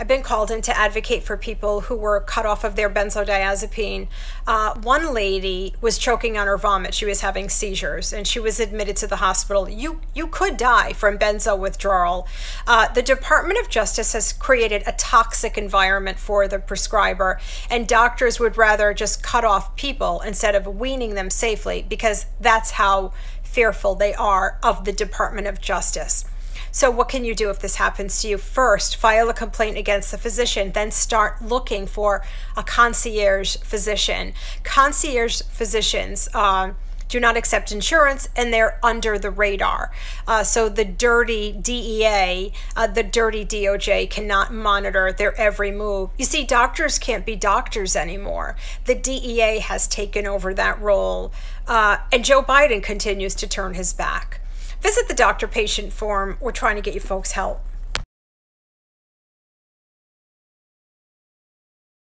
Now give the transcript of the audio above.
I've been called in to advocate for people who were cut off of their benzodiazepine. Uh, one lady was choking on her vomit. She was having seizures, and she was admitted to the hospital. You you could die from benzo withdrawal. Uh, the Department of Justice has created a toxic environment for the prescriber, and doctors would rather just cut off people instead of weaning them safely because that's how fearful they are of the Department of Justice. So, what can you do if this happens to you? First, file a complaint against the physician, then start looking for a concierge physician. Concierge physicians, uh, do not accept insurance and they're under the radar. Uh, so the dirty DEA, uh, the dirty DOJ cannot monitor their every move. You see, doctors can't be doctors anymore. The DEA has taken over that role, uh, and Joe Biden continues to turn his back. Visit the doctor patient forum. We're trying to get you folks help.